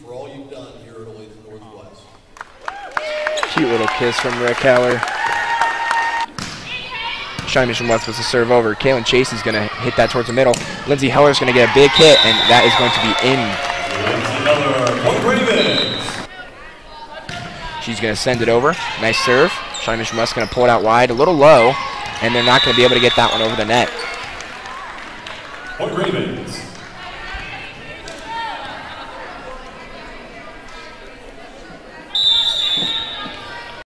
for all you've done here at Olathe Northwest. Cute little kiss from Rick Heller. Shawnee Mission West was to serve over. Kaylin Chase is going to hit that towards the middle. Lindsey Heller is going to get a big hit, and that is going to be in. She's going to send it over. Nice serve. Shawnee Mission West going to pull it out wide, a little low, and they're not going to be able to get that one over the net. Point Ravens.